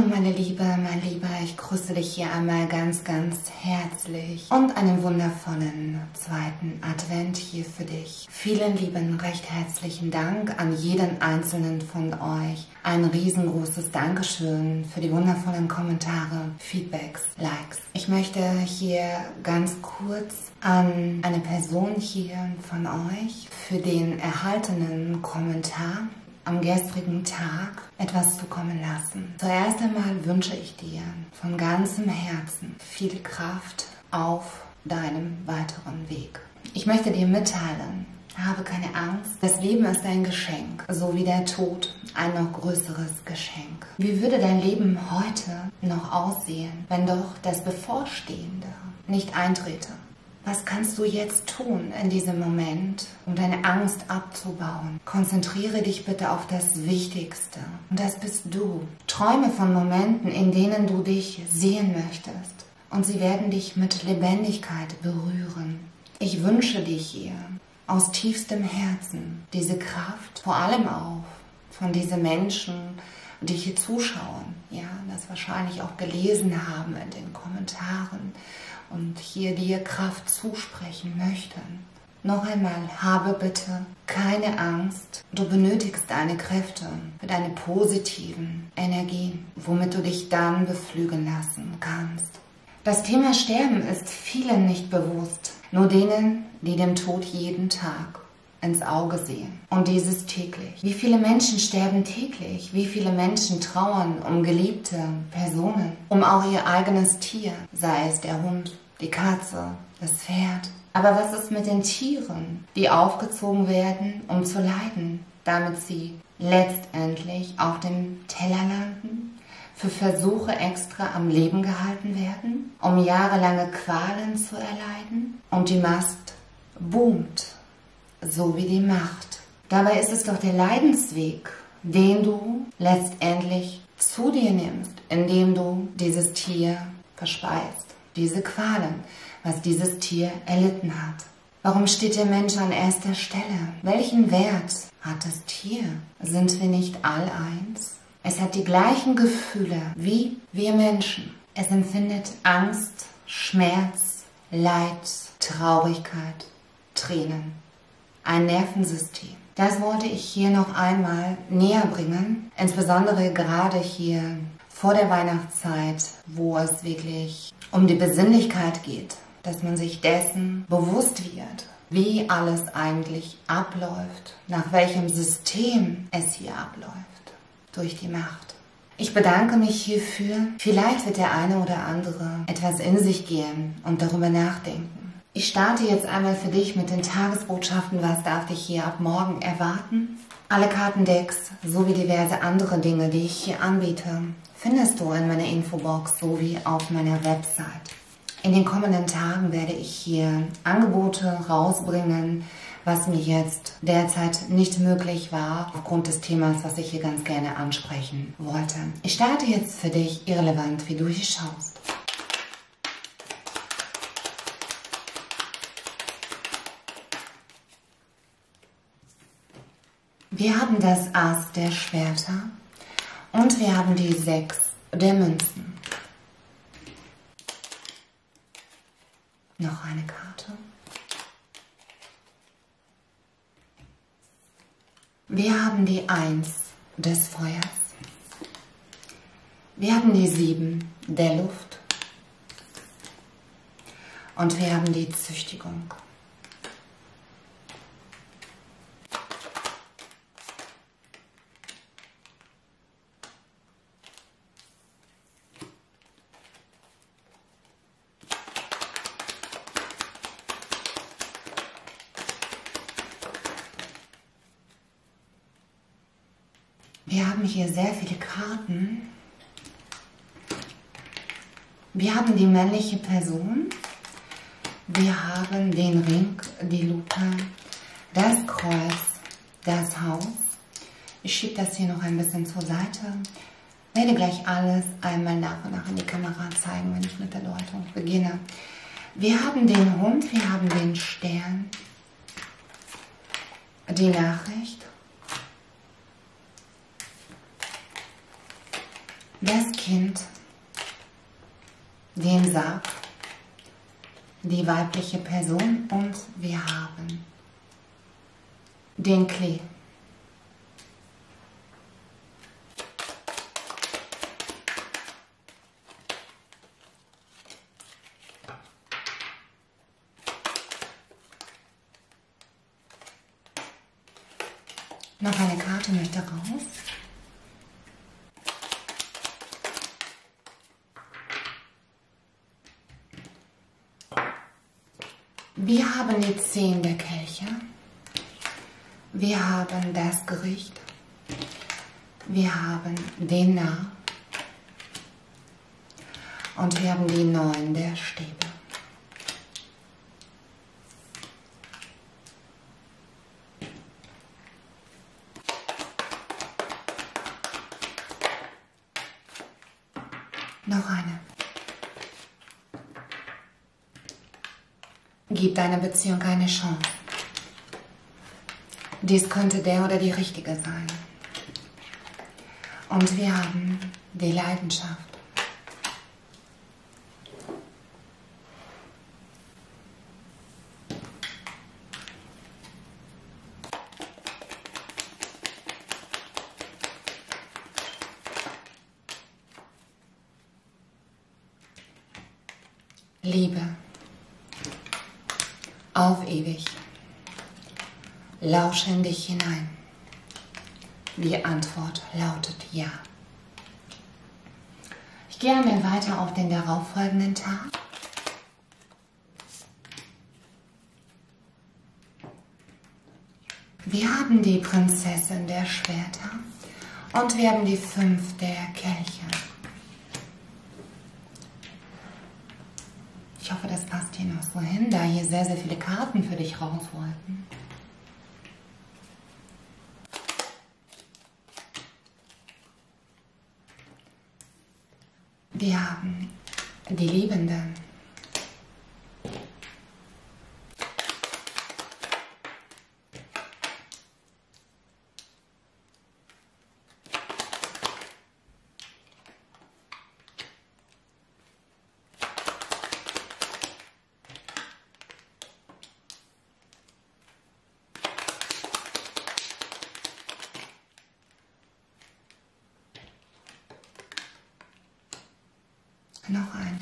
Hallo meine Liebe, mein Lieber, ich grüße dich hier einmal ganz, ganz herzlich und einen wundervollen zweiten Advent hier für dich. Vielen lieben, recht herzlichen Dank an jeden einzelnen von euch. Ein riesengroßes Dankeschön für die wundervollen Kommentare, Feedbacks, Likes. Ich möchte hier ganz kurz an eine Person hier von euch für den erhaltenen Kommentar am gestrigen Tag etwas zukommen lassen. Zuerst einmal wünsche ich dir von ganzem Herzen viel Kraft auf deinem weiteren Weg. Ich möchte dir mitteilen, habe keine Angst. Das Leben ist ein Geschenk, so wie der Tod ein noch größeres Geschenk. Wie würde dein Leben heute noch aussehen, wenn doch das Bevorstehende nicht eintrete? Was kannst du jetzt tun in diesem Moment, um deine Angst abzubauen? Konzentriere dich bitte auf das Wichtigste. Und das bist du. Träume von Momenten, in denen du dich sehen möchtest. Und sie werden dich mit Lebendigkeit berühren. Ich wünsche dir hier aus tiefstem Herzen diese Kraft, vor allem auch von diesen Menschen, die hier zuschauen, ja, das wahrscheinlich auch gelesen haben in den Kommentaren und hier dir Kraft zusprechen möchten. Noch einmal, habe bitte keine Angst. Du benötigst deine Kräfte für deine positiven Energien, womit du dich dann beflügeln lassen kannst. Das Thema Sterben ist vielen nicht bewusst, nur denen, die dem Tod jeden Tag ins Auge sehen. Und dieses täglich. Wie viele Menschen sterben täglich? Wie viele Menschen trauern um geliebte Personen? Um auch ihr eigenes Tier, sei es der Hund, die Katze, das Pferd. Aber was ist mit den Tieren, die aufgezogen werden, um zu leiden, damit sie letztendlich auf dem Teller landen? Für Versuche extra am Leben gehalten werden, um jahrelange Qualen zu erleiden? Und die Mast boomt so wie die Macht. Dabei ist es doch der Leidensweg, den du letztendlich zu dir nimmst, indem du dieses Tier verspeist. Diese Qualen, was dieses Tier erlitten hat. Warum steht der Mensch an erster Stelle? Welchen Wert hat das Tier? Sind wir nicht all eins? Es hat die gleichen Gefühle wie wir Menschen. Es empfindet Angst, Schmerz, Leid, Traurigkeit, Tränen ein Nervensystem. Das wollte ich hier noch einmal näher bringen, insbesondere gerade hier vor der Weihnachtszeit, wo es wirklich um die Besinnlichkeit geht, dass man sich dessen bewusst wird, wie alles eigentlich abläuft, nach welchem System es hier abläuft, durch die Macht. Ich bedanke mich hierfür. Vielleicht wird der eine oder andere etwas in sich gehen und darüber nachdenken. Ich starte jetzt einmal für dich mit den Tagesbotschaften. Was darf dich hier ab morgen erwarten? Alle Kartendecks sowie diverse andere Dinge, die ich hier anbiete, findest du in meiner Infobox sowie auf meiner Website. In den kommenden Tagen werde ich hier Angebote rausbringen, was mir jetzt derzeit nicht möglich war, aufgrund des Themas, was ich hier ganz gerne ansprechen wollte. Ich starte jetzt für dich irrelevant, wie du hier schaust. Wir haben das Ass der Schwerter und wir haben die Sechs der Münzen. Noch eine Karte. Wir haben die Eins des Feuers. Wir haben die Sieben der Luft. Und wir haben die Züchtigung. Wir haben hier sehr viele Karten. Wir haben die männliche Person. Wir haben den Ring, die Lupe, das Kreuz, das Haus. Ich schiebe das hier noch ein bisschen zur Seite. Werde gleich alles einmal nach und nach in die Kamera zeigen, wenn ich mit der Deutung beginne. Wir haben den Hund, wir haben den Stern, die Nachricht das Kind, den Sarg, die weibliche Person und wir haben den Klee. Noch eine Karte möchte raus. Wir haben die Zehn der Kelche. Wir haben das Gericht. Wir haben den Narr. Und wir haben die Neun der Stäbe. Noch eine. Gib deiner Beziehung eine Chance. Dies könnte der oder die richtige sein. Und wir haben die Leidenschaft. Liebe. Auf ewig. Lausche in dich hinein. Die Antwort lautet ja. Ich gehe einmal weiter auf den darauffolgenden Tag. Wir haben die Prinzessin der Schwerter und wir haben die fünf der Kelche. Ich hoffe, das passt hier noch so hin, da hier sehr, sehr viele Karten für dich raus wollten. Wir haben die Liebenden. Noch ein.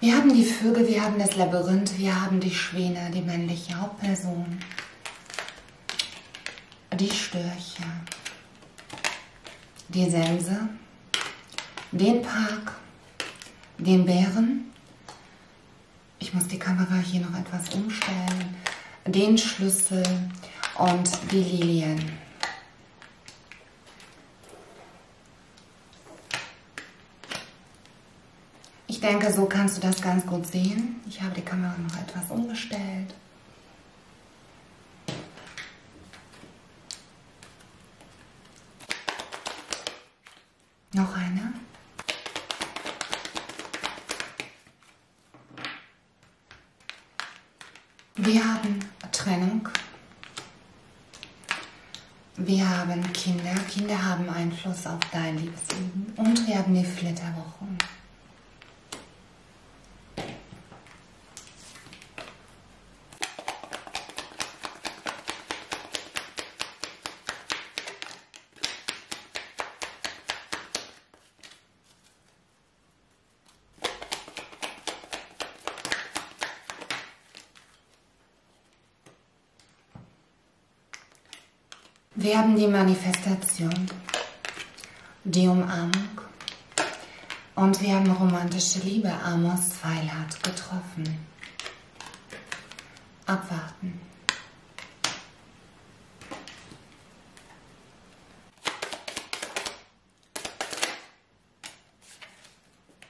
Wir haben die Vögel, wir haben das Labyrinth, wir haben die Schwäne, die männliche Hauptperson, die Störche, die Sense, den Park, den Bären. Ich muss die Kamera hier noch etwas umstellen. Den Schlüssel und die Lilien. Denke, so kannst du das ganz gut sehen. Ich habe die Kamera noch etwas umgestellt. Noch eine. Wir haben Trennung. Wir haben Kinder. Kinder haben Einfluss auf dein Liebesleben. Und wir haben die Flitterwochen. Wir haben die Manifestation, die Umarmung und wir haben romantische Liebe. Amos Pfeil hat getroffen. Abwarten.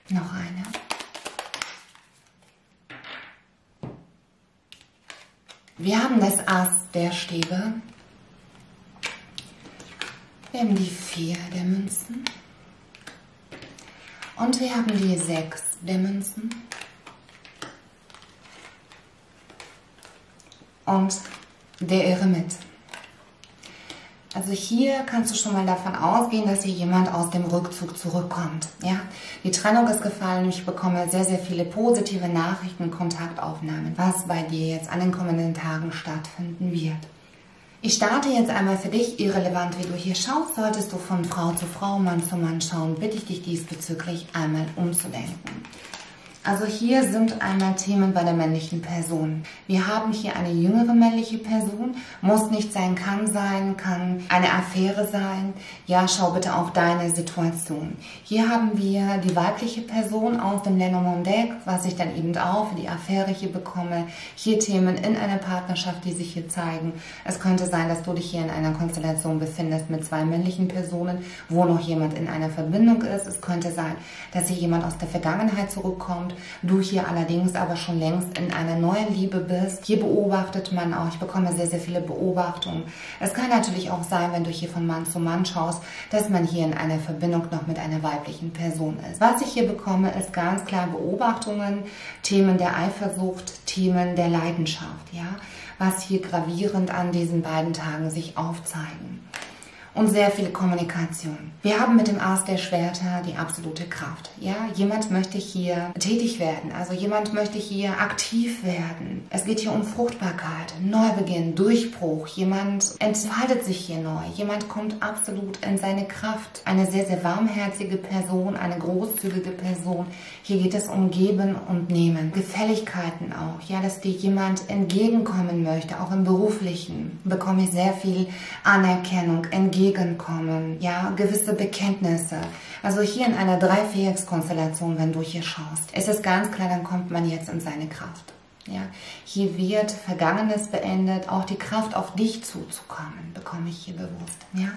Noch eine. Wir haben das Ass der Stäbe. Haben die vier der Münzen. Und wir haben die sechs der Münzen. Und der Eremit. Also hier kannst du schon mal davon ausgehen, dass hier jemand aus dem Rückzug zurückkommt. Ja, die Trennung ist gefallen. Ich bekomme sehr, sehr viele positive Nachrichten, Kontaktaufnahmen, was bei dir jetzt an den kommenden Tagen stattfinden wird. Ich starte jetzt einmal für dich, irrelevant wie du hier schaust, solltest du von Frau zu Frau, Mann zu Mann schauen, bitte ich dich diesbezüglich einmal umzudenken. Also hier sind einmal Themen bei der männlichen Person. Wir haben hier eine jüngere männliche Person, muss nicht sein, kann sein, kann eine Affäre sein. Ja, schau bitte auf deine Situation. Hier haben wir die weibliche Person aus dem Lenormand Deck, was ich dann eben auch für die Affäre hier bekomme. Hier Themen in einer Partnerschaft, die sich hier zeigen. Es könnte sein, dass du dich hier in einer Konstellation befindest mit zwei männlichen Personen, wo noch jemand in einer Verbindung ist. Es könnte sein, dass hier jemand aus der Vergangenheit zurückkommt du hier allerdings aber schon längst in einer neuen Liebe bist. Hier beobachtet man auch, ich bekomme sehr, sehr viele Beobachtungen. Es kann natürlich auch sein, wenn du hier von Mann zu Mann schaust, dass man hier in einer Verbindung noch mit einer weiblichen Person ist. Was ich hier bekomme, ist ganz klar Beobachtungen, Themen der Eifersucht, Themen der Leidenschaft, ja, was hier gravierend an diesen beiden Tagen sich aufzeigen und sehr viel Kommunikation. Wir haben mit dem Aas der Schwerter die absolute Kraft. Ja, jemand möchte hier tätig werden, also jemand möchte hier aktiv werden. Es geht hier um Fruchtbarkeit, Neubeginn, Durchbruch. Jemand entfaltet sich hier neu. Jemand kommt absolut in seine Kraft. Eine sehr, sehr warmherzige Person, eine großzügige Person. Hier geht es um Geben und Nehmen. Gefälligkeiten auch. Ja, dass dir jemand entgegenkommen möchte, auch im Beruflichen. Bekomme ich sehr viel Anerkennung, Entgegenkommen entgegenkommen, ja, gewisse Bekenntnisse. Also hier in einer Dreiviereckskonstellation, wenn du hier schaust, ist es ganz klar, dann kommt man jetzt in seine Kraft. Ja, hier wird Vergangenes beendet, auch die Kraft auf dich zuzukommen, bekomme ich hier bewusst. Ja,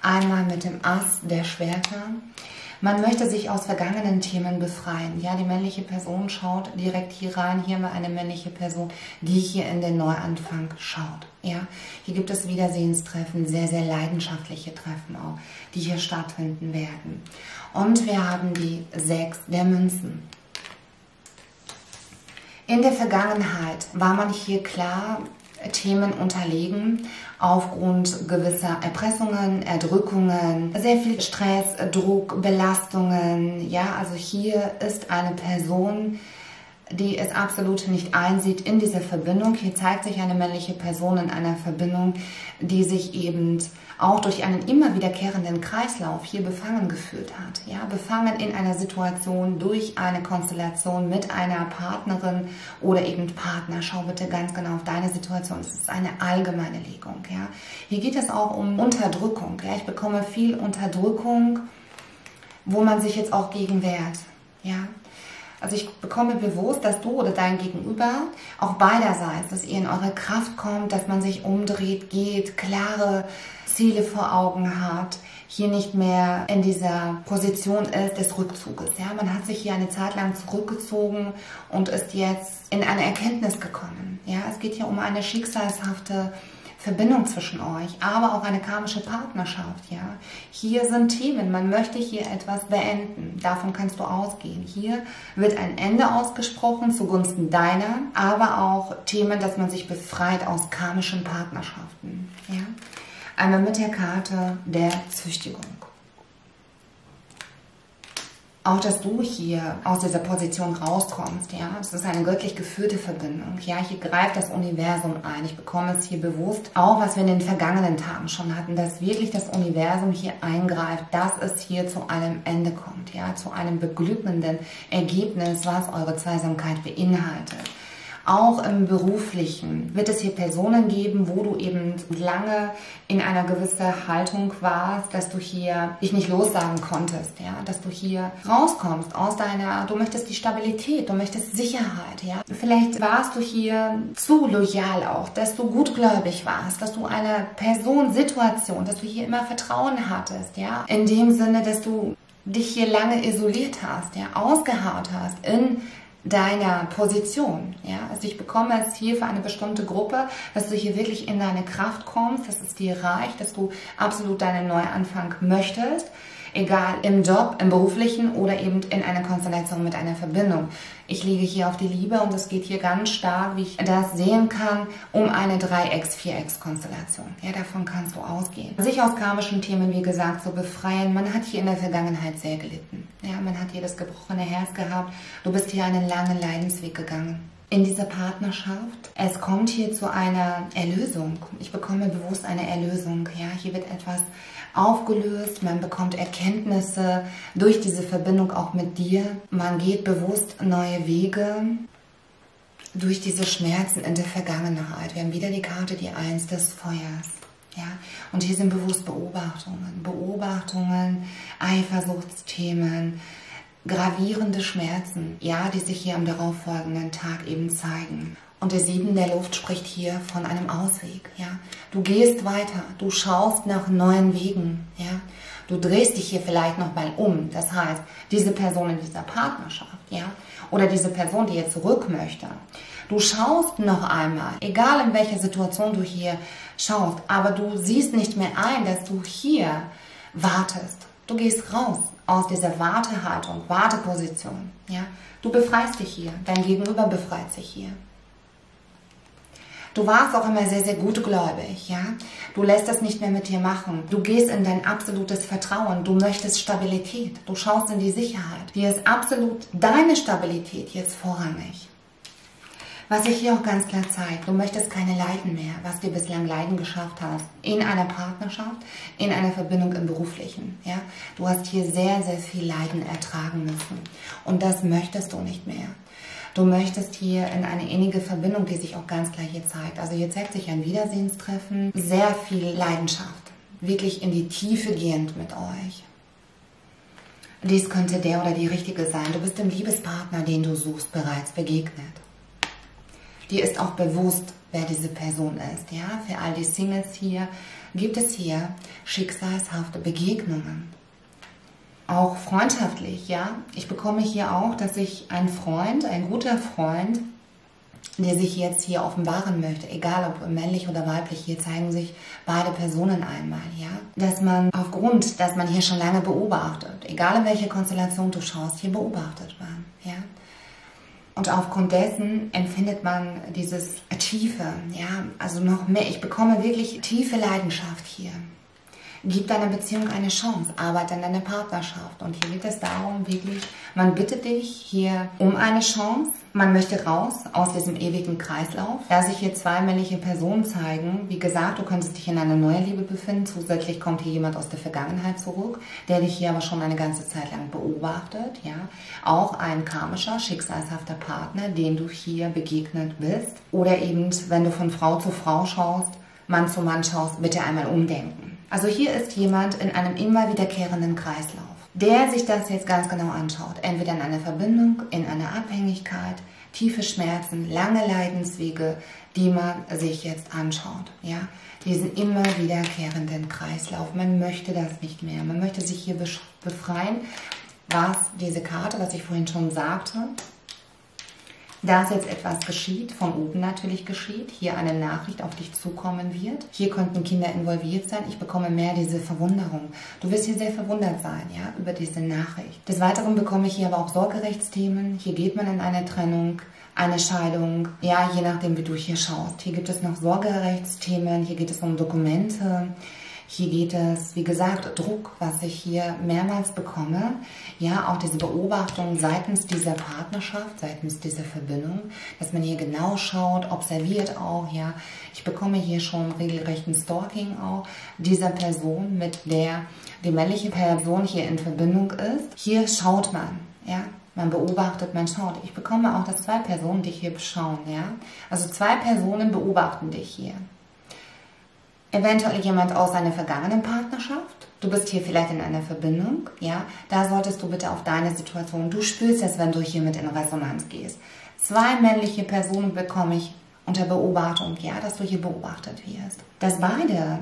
einmal mit dem Ass der Schwerter. Man möchte sich aus vergangenen Themen befreien. Ja, die männliche Person schaut direkt hier rein. Hier wir eine männliche Person, die hier in den Neuanfang schaut. Ja, hier gibt es Wiedersehenstreffen, sehr, sehr leidenschaftliche Treffen auch, die hier stattfinden werden. Und wir haben die sechs der Münzen. In der Vergangenheit war man hier klar Themen unterlegen aufgrund gewisser Erpressungen, Erdrückungen, sehr viel Stress, Druck, Belastungen. Ja, also hier ist eine Person, die es absolut nicht einsieht in dieser Verbindung. Hier zeigt sich eine männliche Person in einer Verbindung, die sich eben auch durch einen immer wiederkehrenden Kreislauf hier befangen gefühlt hat. Ja, befangen in einer Situation durch eine Konstellation mit einer Partnerin oder eben Partner. Schau bitte ganz genau auf deine Situation. Es ist eine allgemeine Legung. Ja, hier geht es auch um Unterdrückung. Ja, ich bekomme viel Unterdrückung, wo man sich jetzt auch gegen wehrt. Ja, also ich bekomme bewusst, dass du oder dein Gegenüber auch beiderseits, dass ihr in eure Kraft kommt, dass man sich umdreht, geht, klare Ziele vor Augen hat, hier nicht mehr in dieser Position ist des Rückzuges. Ja, man hat sich hier eine Zeit lang zurückgezogen und ist jetzt in eine Erkenntnis gekommen. Ja, es geht hier um eine schicksalshafte Verbindung zwischen euch, aber auch eine karmische Partnerschaft, ja. Hier sind Themen, man möchte hier etwas beenden. Davon kannst du ausgehen. Hier wird ein Ende ausgesprochen zugunsten deiner, aber auch Themen, dass man sich befreit aus karmischen Partnerschaften, ja. Einmal mit der Karte der Züchtigung auch, dass du hier aus dieser Position rauskommst, ja. Das ist eine göttlich geführte Verbindung. Ja, hier greift das Universum ein. Ich bekomme es hier bewusst, auch was wir in den vergangenen Tagen schon hatten, dass wirklich das Universum hier eingreift, dass es hier zu einem Ende kommt, ja, zu einem beglückenden Ergebnis, was eure Zweisamkeit beinhaltet. Auch im beruflichen wird es hier Personen geben, wo du eben lange in einer gewissen Haltung warst, dass du hier dich nicht lossagen konntest, ja, dass du hier rauskommst aus deiner, du möchtest die Stabilität, du möchtest Sicherheit, ja. Vielleicht warst du hier zu loyal auch, dass du gutgläubig warst, dass du eine Person, Situation, dass du hier immer Vertrauen hattest, ja. In dem Sinne, dass du dich hier lange isoliert hast, ja, ausgeharrt hast in deiner Position. Ja? Also ich bekomme es hier für eine bestimmte Gruppe, dass du hier wirklich in deine Kraft kommst, dass es dir reicht, dass du absolut deinen Neuanfang möchtest. Egal im Job, im beruflichen oder eben in einer Konstellation mit einer Verbindung. Ich liege hier auf die Liebe und es geht hier ganz stark, wie ich das sehen kann, um eine 3x-4x-Konstellation. Ja, davon kannst du ausgehen. Sich aus karmischen Themen, wie gesagt, zu befreien. Man hat hier in der Vergangenheit sehr gelitten. Ja, man hat hier das gebrochene Herz gehabt. Du bist hier einen langen Leidensweg gegangen in dieser Partnerschaft. Es kommt hier zu einer Erlösung. Ich bekomme bewusst eine Erlösung. Ja, hier wird etwas aufgelöst, man bekommt Erkenntnisse durch diese Verbindung auch mit dir. Man geht bewusst neue Wege durch diese Schmerzen in der Vergangenheit. Wir haben wieder die Karte, die Eins des Feuers. Ja, und hier sind bewusst Beobachtungen, Beobachtungen, Eifersuchtsthemen, gravierende Schmerzen, ja, die sich hier am darauffolgenden Tag eben zeigen. Und der Sieben der Luft spricht hier von einem Ausweg, ja. Du gehst weiter, du schaust nach neuen Wegen, ja. Du drehst dich hier vielleicht nochmal um. Das heißt, diese Person in dieser Partnerschaft, ja, oder diese Person, die jetzt zurück möchte. Du schaust noch einmal, egal in welcher Situation du hier schaust, aber du siehst nicht mehr ein, dass du hier wartest. Du gehst raus aus dieser Wartehaltung, Warteposition. Ja? Du befreist dich hier, dein Gegenüber befreit sich hier. Du warst auch immer sehr, sehr gutgläubig, ja. Du lässt das nicht mehr mit dir machen. Du gehst in dein absolutes Vertrauen. Du möchtest Stabilität. Du schaust in die Sicherheit. Dir ist absolut deine Stabilität jetzt vorrangig. Was sich hier auch ganz klar zeigt, du möchtest keine Leiden mehr, was dir bislang Leiden geschafft hast. In einer Partnerschaft, in einer Verbindung im Beruflichen. Ja? Du hast hier sehr, sehr viel Leiden ertragen müssen. Und das möchtest du nicht mehr. Du möchtest hier in eine innige Verbindung, die sich auch ganz klar hier zeigt. Also hier zeigt sich ein Wiedersehenstreffen, sehr viel Leidenschaft. Wirklich in die Tiefe gehend mit euch. Dies könnte der oder die Richtige sein. Du bist dem Liebespartner, den du suchst, bereits begegnet. Dir ist auch bewusst, wer diese Person ist. Ja, für all die Singles hier gibt es hier schicksalshafte Begegnungen. Auch freundschaftlich, ja. Ich bekomme hier auch, dass ich ein Freund, ein guter Freund, der sich jetzt hier offenbaren möchte, egal ob männlich oder weiblich, hier zeigen sich beide Personen einmal, ja. Dass man aufgrund, dass man hier schon lange beobachtet, egal in welche Konstellation du schaust, hier beobachtet man, ja. Und aufgrund dessen empfindet man dieses Tiefe, ja, also noch mehr. Ich bekomme wirklich tiefe Leidenschaft hier. Gib deiner Beziehung eine Chance, arbeite an deiner Partnerschaft. Und hier geht es darum, wirklich, man bittet dich hier um eine Chance. Man möchte raus aus diesem ewigen Kreislauf. Da sich hier zwei männliche Personen zeigen, wie gesagt, du könntest dich in einer neuen Liebe befinden. Zusätzlich kommt hier jemand aus der Vergangenheit zurück, der dich hier aber schon eine ganze Zeit lang beobachtet. Ja, Auch ein karmischer, schicksalshafter Partner, dem du hier begegnet bist. Oder eben, wenn du von Frau zu Frau schaust, Mann zu Mann schaust, bitte einmal umdenken. Also hier ist jemand in einem immer wiederkehrenden Kreislauf, der sich das jetzt ganz genau anschaut. Entweder in einer Verbindung, in einer Abhängigkeit, tiefe Schmerzen, lange Leidenswege, die man sich jetzt anschaut. Ja, diesen immer wiederkehrenden Kreislauf. Man möchte das nicht mehr. Man möchte sich hier befreien. Was diese Karte, was ich vorhin schon sagte, dass jetzt etwas geschieht, von oben natürlich geschieht, hier eine Nachricht auf dich zukommen wird. Hier könnten Kinder involviert sein. Ich bekomme mehr diese Verwunderung. Du wirst hier sehr verwundert sein, ja, über diese Nachricht. Des Weiteren bekomme ich hier aber auch Sorgerechtsthemen. Hier geht man in eine Trennung eine Scheidung, ja, je nachdem, wie du hier schaust. Hier gibt es noch Sorgerechtsthemen, hier geht es um Dokumente, hier geht es, wie gesagt, Druck, was ich hier mehrmals bekomme. Ja, auch diese Beobachtung seitens dieser Partnerschaft, seitens dieser Verbindung, dass man hier genau schaut, observiert auch, ja. Ich bekomme hier schon regelrechten Stalking auch dieser Person, mit der die männliche Person hier in Verbindung ist. Hier schaut man, ja. Man beobachtet, man schaut. Ich bekomme auch, dass zwei Personen dich hier beschauen, ja. Also zwei Personen beobachten dich hier eventuell jemand aus einer vergangenen Partnerschaft. Du bist hier vielleicht in einer Verbindung, ja. Da solltest du bitte auf deine Situation, du spürst es, wenn du hier mit in Resonanz gehst. Zwei männliche Personen bekomme ich unter Beobachtung, ja, dass du hier beobachtet wirst. Dass beide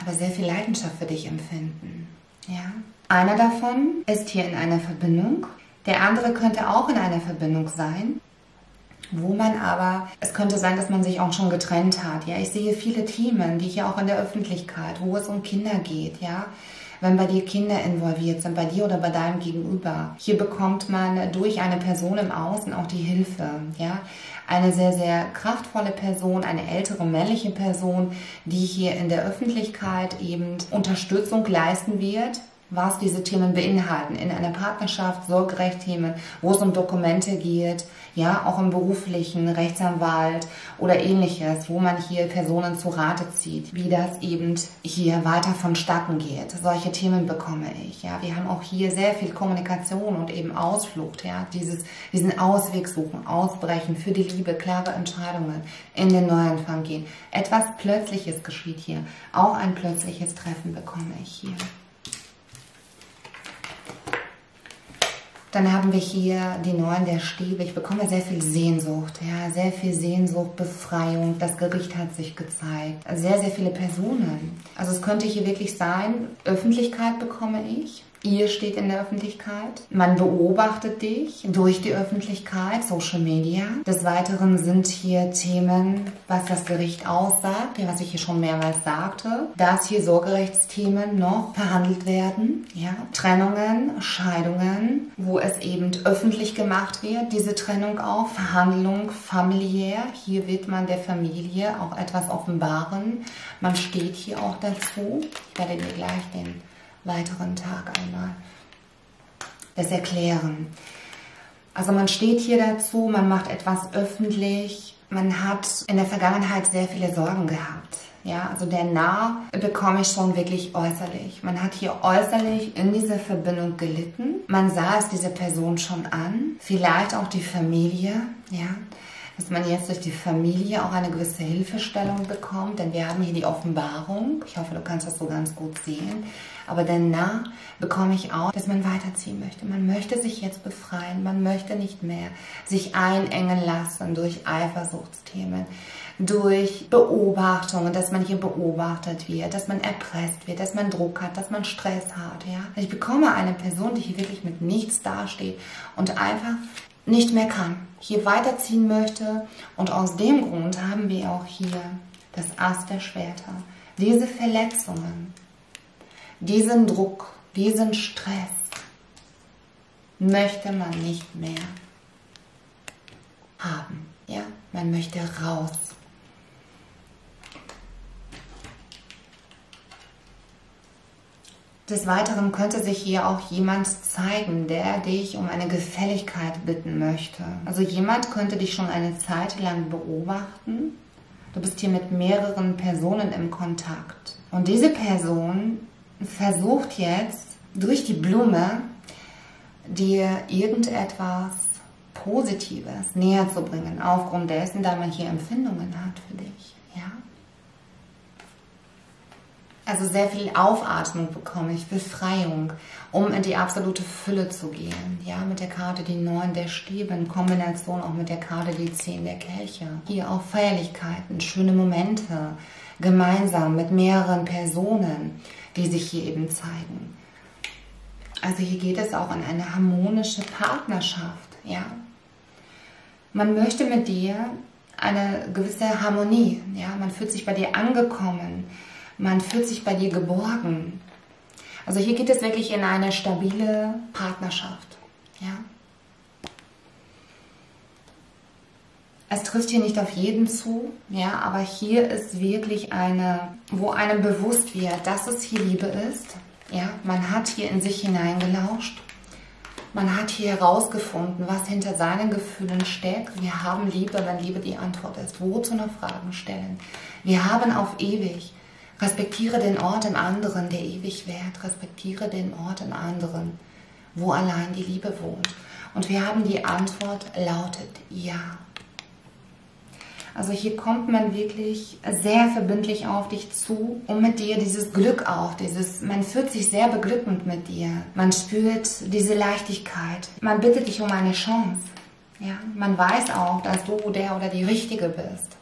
aber sehr viel Leidenschaft für dich empfinden, ja. Einer davon ist hier in einer Verbindung. Der andere könnte auch in einer Verbindung sein wo man aber, es könnte sein, dass man sich auch schon getrennt hat. Ja, ich sehe viele Themen, die hier auch in der Öffentlichkeit, wo es um Kinder geht, ja, wenn bei dir Kinder involviert sind, bei dir oder bei deinem Gegenüber. Hier bekommt man durch eine Person im Außen auch die Hilfe, ja. Eine sehr, sehr kraftvolle Person, eine ältere männliche Person, die hier in der Öffentlichkeit eben Unterstützung leisten wird, was diese Themen beinhalten. In einer Partnerschaft, Sorgerecht-Themen, wo es um Dokumente geht, ja, auch im beruflichen, Rechtsanwalt oder ähnliches, wo man hier Personen zu Rate zieht, wie das eben hier weiter vonstatten geht. Solche Themen bekomme ich, ja. Wir haben auch hier sehr viel Kommunikation und eben Ausflucht, ja. Dieses, diesen Ausweg suchen, ausbrechen für die Liebe, klare Entscheidungen, in den Neuanfang gehen. Etwas Plötzliches geschieht hier. Auch ein plötzliches Treffen bekomme ich hier. Dann haben wir hier die Neuen der Stäbe. Ich bekomme sehr viel Sehnsucht, ja, sehr viel Sehnsucht, Befreiung. Das Gericht hat sich gezeigt. Sehr, sehr viele Personen. Also es könnte hier wirklich sein, Öffentlichkeit bekomme ich. Ihr steht in der Öffentlichkeit. Man beobachtet dich durch die Öffentlichkeit, Social Media. Des Weiteren sind hier Themen, was das Gericht aussagt, was ich hier schon mehrmals sagte, dass hier Sorgerechtsthemen noch verhandelt werden. Ja. Trennungen, Scheidungen, wo es eben öffentlich gemacht wird, diese Trennung auch, Verhandlung familiär. Hier wird man der Familie auch etwas offenbaren. Man steht hier auch dazu. Ich werde dir gleich den weiteren Tag einmal das erklären. Also man steht hier dazu, man macht etwas öffentlich, man hat in der Vergangenheit sehr viele Sorgen gehabt. Ja, also der Nah bekomme ich schon wirklich äußerlich. Man hat hier äußerlich in dieser Verbindung gelitten. Man sah es dieser Person schon an. Vielleicht auch die Familie, ja dass man jetzt durch die Familie auch eine gewisse Hilfestellung bekommt, denn wir haben hier die Offenbarung. Ich hoffe, du kannst das so ganz gut sehen. Aber danach bekomme ich auch, dass man weiterziehen möchte. Man möchte sich jetzt befreien. Man möchte nicht mehr sich einengen lassen durch Eifersuchtsthemen, durch Beobachtungen, dass man hier beobachtet wird, dass man erpresst wird, dass man Druck hat, dass man Stress hat. Ja? Ich bekomme eine Person, die hier wirklich mit nichts dasteht und einfach nicht mehr kann, hier weiterziehen möchte. Und aus dem Grund haben wir auch hier das Ass der Schwerter. Diese Verletzungen, diesen Druck, diesen Stress möchte man nicht mehr haben. Ja, man möchte raus. Des Weiteren könnte sich hier auch jemand zeigen, der dich um eine Gefälligkeit bitten möchte. Also jemand könnte dich schon eine Zeit lang beobachten. Du bist hier mit mehreren Personen im Kontakt. Und diese Person versucht jetzt durch die Blume dir irgendetwas Positives näher zu bringen, aufgrund dessen, da man hier Empfindungen hat für dich. Ja? Also sehr viel Aufatmung bekomme ich, Befreiung, um in die absolute Fülle zu gehen. Ja, mit der Karte die Neun der Stäbe in Kombination auch mit der Karte die Zehn der Kelche. Hier auch Feierlichkeiten, schöne Momente, gemeinsam mit mehreren Personen, die sich hier eben zeigen. Also hier geht es auch in eine harmonische Partnerschaft, ja. Man möchte mit dir eine gewisse Harmonie, ja. Man fühlt sich bei dir angekommen man fühlt sich bei dir geborgen. Also hier geht es wirklich in eine stabile Partnerschaft. Ja? Es trifft hier nicht auf jeden zu, ja, aber hier ist wirklich eine, wo einem bewusst wird, dass es hier Liebe ist. Ja, man hat hier in sich hineingelauscht. Man hat hier herausgefunden, was hinter seinen Gefühlen steckt. Wir haben Liebe, wenn Liebe die Antwort ist. Wozu noch Fragen stellen? Wir haben auf ewig Respektiere den Ort im anderen, der ewig währt. Respektiere den Ort im anderen, wo allein die Liebe wohnt. Und wir haben die Antwort lautet ja. Also hier kommt man wirklich sehr verbindlich auf dich zu, um mit dir dieses Glück auch, dieses, man fühlt sich sehr beglückend mit dir. Man spürt diese Leichtigkeit. Man bittet dich um eine Chance. Ja, man weiß auch, dass du der oder die Richtige bist.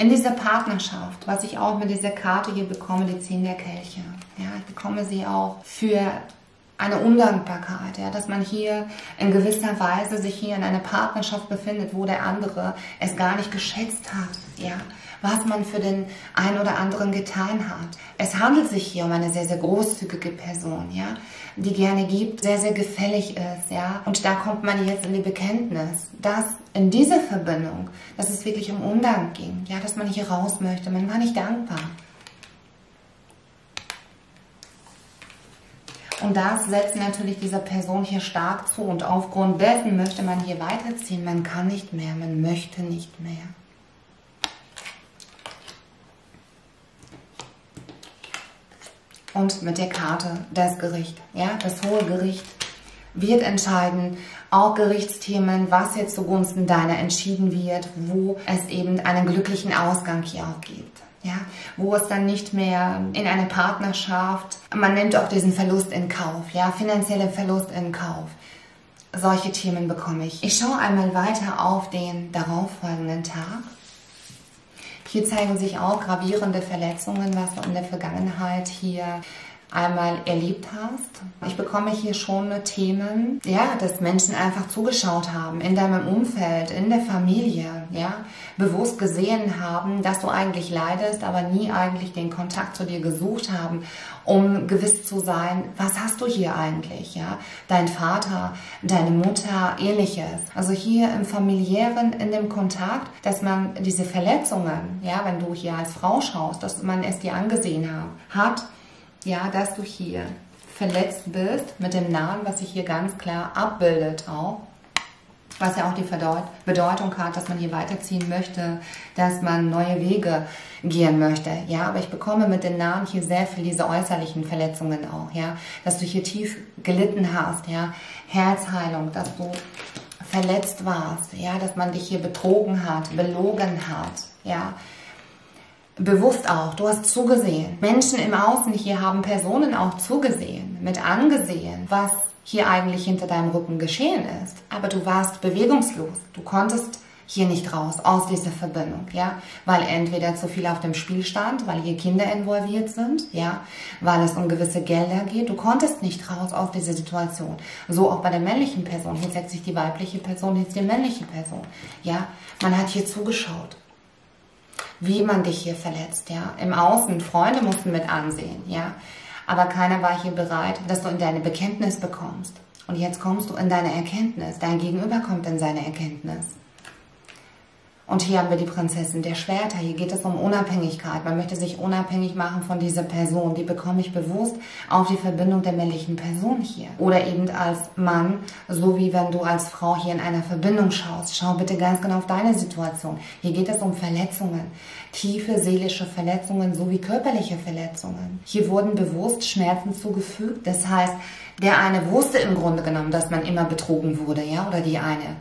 in dieser Partnerschaft, was ich auch mit dieser Karte hier bekomme, die Zehn der Kelche. Ja, ich bekomme sie auch für eine Undankbarkeit, ja, dass man hier in gewisser Weise sich hier in einer Partnerschaft befindet, wo der andere es gar nicht geschätzt hat, ja, was man für den einen oder anderen getan hat. Es handelt sich hier um eine sehr, sehr großzügige Person, ja, die gerne gibt, sehr, sehr gefällig ist, ja. Und da kommt man jetzt in die Bekenntnis, dass in dieser Verbindung, dass es wirklich um Umgang ging, ja, dass man hier raus möchte, man war nicht dankbar. Und das setzt natürlich dieser Person hier stark zu und aufgrund dessen möchte man hier weiterziehen. Man kann nicht mehr, man möchte nicht mehr. Und mit der Karte das Gericht, ja, das hohe Gericht wird entscheiden, auch Gerichtsthemen, was jetzt zugunsten deiner entschieden wird, wo es eben einen glücklichen Ausgang hier auch gibt ja, wo es dann nicht mehr in eine Partnerschaft, man nimmt auch diesen Verlust in Kauf, ja, finanzielle Verlust in Kauf. Solche Themen bekomme ich. Ich schaue einmal weiter auf den darauffolgenden Tag. Hier zeigen sich auch gravierende Verletzungen, was in der Vergangenheit hier einmal erlebt hast. Ich bekomme hier schon Themen, ja, dass Menschen einfach zugeschaut haben in deinem Umfeld, in der Familie, ja, bewusst gesehen haben, dass du eigentlich leidest, aber nie eigentlich den Kontakt zu dir gesucht haben, um gewiss zu sein, was hast du hier eigentlich, ja, dein Vater, deine Mutter, ähnliches. Also hier im familiären, in dem Kontakt, dass man diese Verletzungen, ja, wenn du hier als Frau schaust, dass man es dir angesehen hat, ja, dass du hier verletzt bist mit dem Nahen, was sich hier ganz klar abbildet auch. Was ja auch die Bedeutung hat, dass man hier weiterziehen möchte, dass man neue Wege gehen möchte. Ja, aber ich bekomme mit den Namen hier sehr viel diese äußerlichen Verletzungen auch, ja. Dass du hier tief gelitten hast, ja. Herzheilung, dass du verletzt warst, ja. Dass man dich hier betrogen hat, belogen hat, ja bewusst auch, du hast zugesehen. Menschen im Außen hier haben Personen auch zugesehen, mit angesehen, was hier eigentlich hinter deinem Rücken geschehen ist. Aber du warst bewegungslos. Du konntest hier nicht raus aus dieser Verbindung, ja, weil entweder zu viel auf dem Spiel stand, weil hier Kinder involviert sind, ja, weil es um gewisse Gelder geht. Du konntest nicht raus aus dieser Situation. So auch bei der männlichen Person. Hier setzt sich die weibliche Person, jetzt die männliche Person, ja. Man hat hier zugeschaut wie man dich hier verletzt, ja. Im Außen, Freunde mussten mit ansehen, ja. Aber keiner war hier bereit, dass du in deine Bekenntnis bekommst. Und jetzt kommst du in deine Erkenntnis. Dein Gegenüber kommt in seine Erkenntnis. Und hier haben wir die Prinzessin der Schwerter. Hier geht es um Unabhängigkeit. Man möchte sich unabhängig machen von dieser Person. Die bekomme ich bewusst auf die Verbindung der männlichen Person hier. Oder eben als Mann, so wie wenn du als Frau hier in einer Verbindung schaust. Schau bitte ganz genau auf deine Situation. Hier geht es um Verletzungen. Tiefe seelische Verletzungen sowie körperliche Verletzungen. Hier wurden bewusst Schmerzen zugefügt. Das heißt, der eine wusste im Grunde genommen, dass man immer betrogen wurde, ja, oder die eine.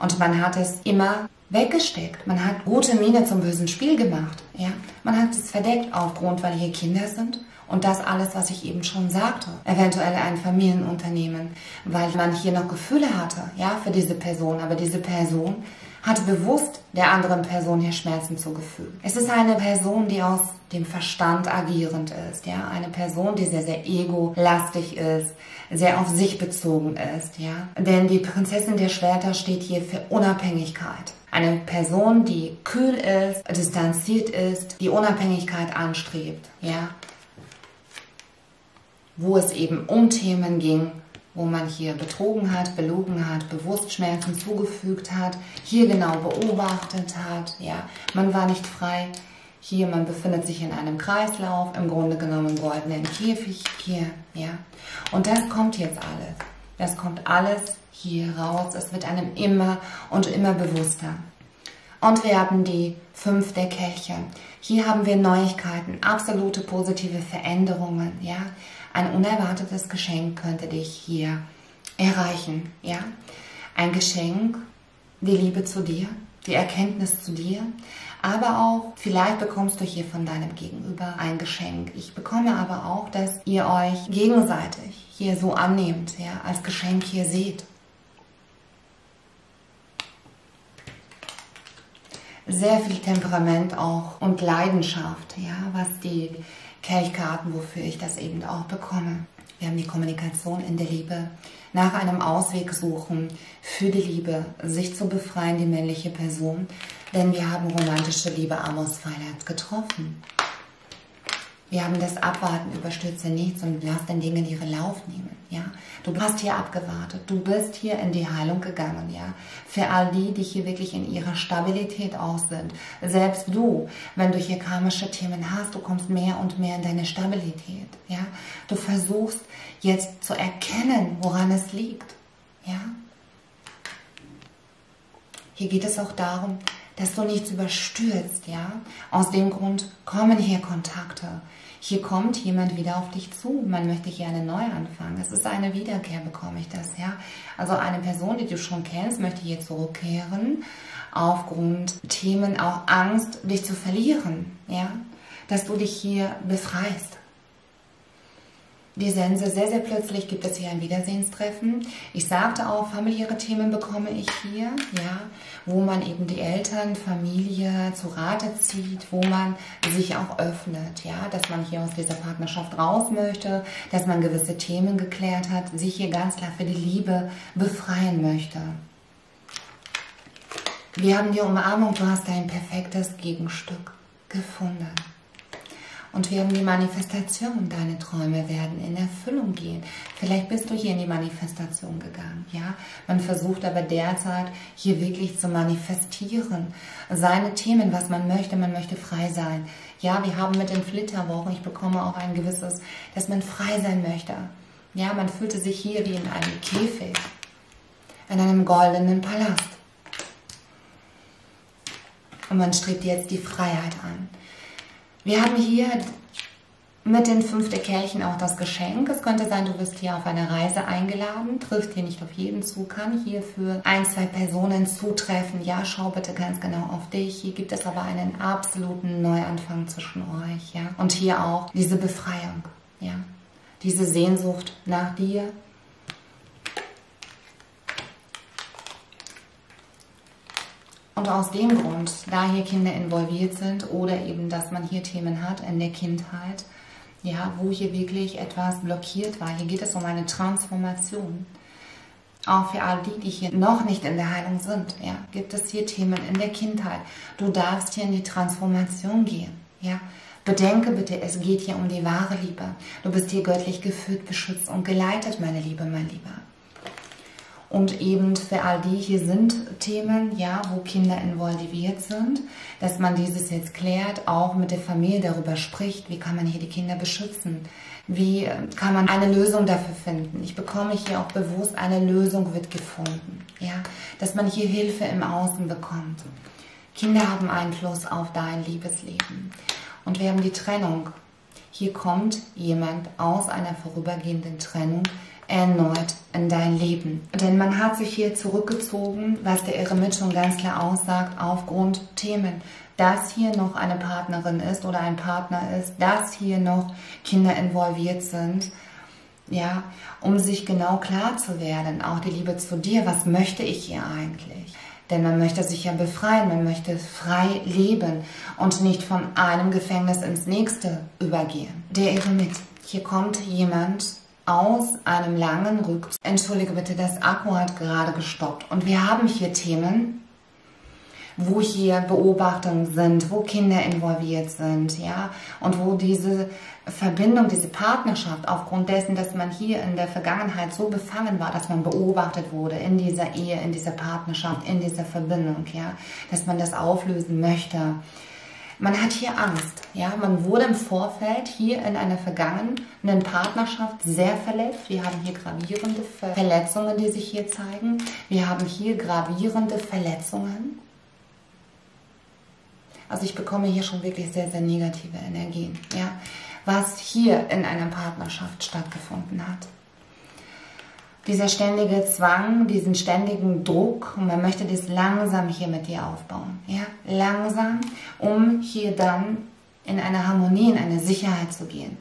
Und man hat es immer weggesteckt. Man hat gute Miene zum bösen Spiel gemacht. Ja? Man hat es verdeckt aufgrund, weil hier Kinder sind. Und das alles, was ich eben schon sagte. Eventuell ein Familienunternehmen, weil man hier noch Gefühle hatte, ja, für diese Person. Aber diese Person hat bewusst der anderen Person hier Schmerzen zugefügt. Es ist eine Person, die aus dem Verstand agierend ist, ja, eine Person, die sehr, sehr ego-lastig ist, sehr auf sich bezogen ist, ja. Denn die Prinzessin der Schwerter steht hier für Unabhängigkeit. Eine Person, die kühl ist, distanziert ist, die Unabhängigkeit anstrebt, ja. Wo es eben um Themen ging, wo man hier betrogen hat, belogen hat, bewusst Schmerzen zugefügt hat, hier genau beobachtet hat, ja. Man war nicht frei. Hier, man befindet sich in einem Kreislauf, im Grunde genommen im goldenen Käfig hier, ja. Und das kommt jetzt alles. Das kommt alles hier raus. Es wird einem immer und immer bewusster. Und wir haben die fünf der Kelche. Hier haben wir Neuigkeiten, absolute positive Veränderungen, ja. Ein unerwartetes Geschenk könnte dich hier erreichen, ja. Ein Geschenk, die Liebe zu dir, die Erkenntnis zu dir, aber auch vielleicht bekommst du hier von deinem Gegenüber ein Geschenk. Ich bekomme aber auch, dass ihr euch gegenseitig hier so annehmt, ja, als Geschenk hier seht. Sehr viel Temperament auch und Leidenschaft, ja, was die Kelchkarten, wofür ich das eben auch bekomme. Wir haben die Kommunikation in der Liebe, nach einem Ausweg suchen für die Liebe, sich zu befreien, die männliche Person, denn wir haben romantische Liebe Amos Pfeilert getroffen. Wir haben das Abwarten, überstürze nichts und lass den Dingen ihren Lauf nehmen. Ja, du hast hier abgewartet, du bist hier in die Heilung gegangen. Ja, für all die, die hier wirklich in ihrer Stabilität aus sind. Selbst du, wenn du hier karmische Themen hast, du kommst mehr und mehr in deine Stabilität. Ja, du versuchst jetzt zu erkennen, woran es liegt. Ja, hier geht es auch darum, dass du nichts überstürzt, ja. Aus dem Grund kommen hier Kontakte. Hier kommt jemand wieder auf dich zu. Man möchte hier einen Neuanfang. Es ist eine Wiederkehr, bekomme ich das, ja. Also eine Person, die du schon kennst, möchte hier zurückkehren aufgrund Themen auch Angst, dich zu verlieren, ja. Dass du dich hier befreist die Sense. Sehr, sehr plötzlich gibt es hier ein Wiedersehenstreffen. Ich sagte auch, familiäre Themen bekomme ich hier, ja, wo man eben die Eltern, Familie zu Rate zieht, wo man sich auch öffnet, ja, dass man hier aus dieser Partnerschaft raus möchte, dass man gewisse Themen geklärt hat, sich hier ganz klar für die Liebe befreien möchte. Wir haben die Umarmung, du hast dein perfektes Gegenstück gefunden. Und wir haben die Manifestation. Deine Träume werden in Erfüllung gehen. Vielleicht bist du hier in die Manifestation gegangen. Ja, man versucht aber derzeit hier wirklich zu manifestieren. Seine Themen, was man möchte. Man möchte frei sein. Ja, wir haben mit den Flitterwochen, ich bekomme auch ein gewisses, dass man frei sein möchte. Ja, man fühlte sich hier wie in einem Käfig, in einem goldenen Palast. Und man strebt jetzt die Freiheit an. Wir haben hier mit den fünf Kelchen auch das Geschenk. Es könnte sein, du wirst hier auf eine Reise eingeladen, trifft hier nicht auf jeden zu, kann hier für ein, zwei Personen zutreffen. Ja, schau bitte ganz genau auf dich. Hier gibt es aber einen absoluten Neuanfang zwischen euch, ja. Und hier auch diese Befreiung, ja. Diese Sehnsucht nach dir, Und aus dem Grund, da hier Kinder involviert sind oder eben, dass man hier Themen hat in der Kindheit, ja, wo hier wirklich etwas blockiert war. Hier geht es um eine Transformation. Auch für all die, die hier noch nicht in der Heilung sind, ja, gibt es hier Themen in der Kindheit. Du darfst hier in die Transformation gehen, ja. Bedenke bitte, es geht hier um die wahre Liebe. Du bist hier göttlich geführt, beschützt und geleitet, meine Liebe, mein Lieber. Und eben für all die hier sind Themen, ja, wo Kinder involviert sind, dass man dieses jetzt klärt, auch mit der Familie darüber spricht, wie kann man hier die Kinder beschützen, wie äh, kann man eine Lösung dafür finden. Ich bekomme hier auch bewusst, eine Lösung wird gefunden, ja, dass man hier Hilfe im Außen bekommt. Kinder haben Einfluss auf dein Liebesleben. Und wir haben die Trennung. Hier kommt jemand aus einer vorübergehenden Trennung, erneut in dein Leben. Denn man hat sich hier zurückgezogen, was der Eremit schon ganz klar aussagt, aufgrund Themen. Dass hier noch eine Partnerin ist oder ein Partner ist, dass hier noch Kinder involviert sind, ja, um sich genau klar zu werden, auch die Liebe zu dir, was möchte ich hier eigentlich? Denn man möchte sich ja befreien, man möchte frei leben und nicht von einem Gefängnis ins nächste übergehen. Der Eremit. Hier kommt jemand, aus einem langen Rückzug. Entschuldige bitte, das Akku hat gerade gestoppt. Und wir haben hier Themen, wo hier Beobachtungen sind, wo Kinder involviert sind, ja, und wo diese Verbindung, diese Partnerschaft aufgrund dessen, dass man hier in der Vergangenheit so befangen war, dass man beobachtet wurde in dieser Ehe, in dieser Partnerschaft, in dieser Verbindung, ja, dass man das auflösen möchte, man hat hier Angst. Ja? Man wurde im Vorfeld hier in einer vergangenen Partnerschaft sehr verletzt. Wir haben hier gravierende Verletzungen, die sich hier zeigen. Wir haben hier gravierende Verletzungen. Also ich bekomme hier schon wirklich sehr, sehr negative Energien, ja? was hier in einer Partnerschaft stattgefunden hat dieser ständige Zwang, diesen ständigen Druck und man möchte das langsam hier mit dir aufbauen. Ja? Langsam, um hier dann in eine Harmonie, in eine Sicherheit zu gehen.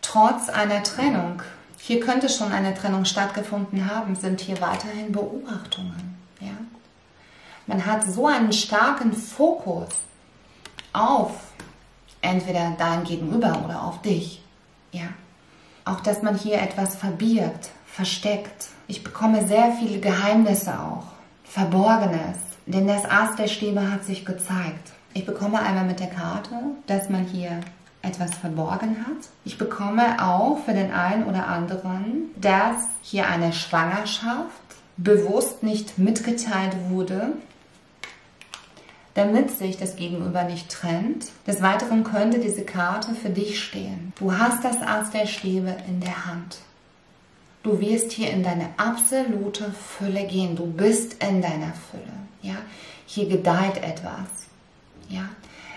Trotz einer Trennung, hier könnte schon eine Trennung stattgefunden haben, sind hier weiterhin Beobachtungen. Ja? Man hat so einen starken Fokus auf Entweder dein Gegenüber oder auf dich. Ja. Auch, dass man hier etwas verbirgt, versteckt. Ich bekomme sehr viele Geheimnisse auch. Verborgenes. Denn das Aas der Stäbe hat sich gezeigt. Ich bekomme einmal mit der Karte, dass man hier etwas verborgen hat. Ich bekomme auch für den einen oder anderen, dass hier eine Schwangerschaft bewusst nicht mitgeteilt wurde, damit sich das Gegenüber nicht trennt. Des Weiteren könnte diese Karte für dich stehen. Du hast das Arz der Stäbe in der Hand. Du wirst hier in deine absolute Fülle gehen. Du bist in deiner Fülle. Ja, hier gedeiht etwas. Ja,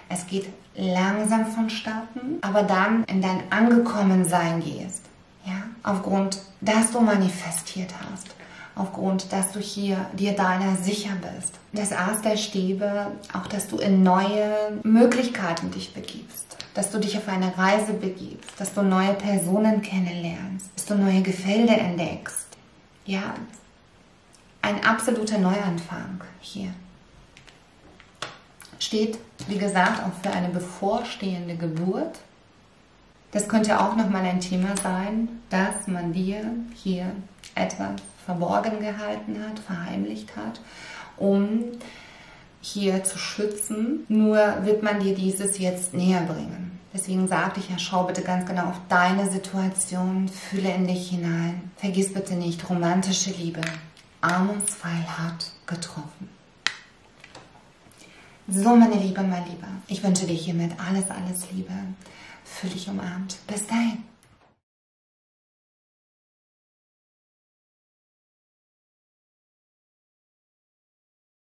es geht langsam vonstatten, aber dann in dein Angekommensein gehst. Ja, aufgrund, dass du manifestiert hast aufgrund, dass du hier dir deiner sicher bist. Das Aas der Stäbe, auch dass du in neue Möglichkeiten dich begibst, dass du dich auf eine Reise begibst, dass du neue Personen kennenlernst, dass du neue Gefilde entdeckst. Ja, ein absoluter Neuanfang hier. Steht, wie gesagt, auch für eine bevorstehende Geburt. Das könnte auch nochmal ein Thema sein, dass man dir hier etwas verborgen gehalten hat, verheimlicht hat, um hier zu schützen. Nur wird man dir dieses jetzt näher bringen. Deswegen sagte ich ja, schau bitte ganz genau auf deine Situation, fühle in dich hinein. Vergiss bitte nicht, romantische Liebe, arm und hat getroffen. So, meine Liebe, mein Lieber, ich wünsche dir hiermit alles, alles Liebe. Fühl dich umarmt. Bis dahin.